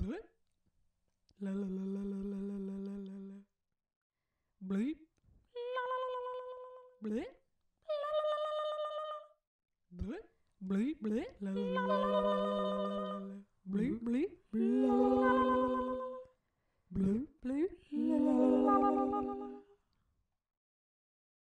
Bleep. La, la, la, la, la, la, la, la, la, la. Bleep. La, la, la, la, la, la. Bleep. La, la, la, la, la, la, la. Bleep. Bleep, bleep. La, la, la, la, la, la, la, la. Bleep, bleep. La, la, la, la, la, la. Bleep, bleep.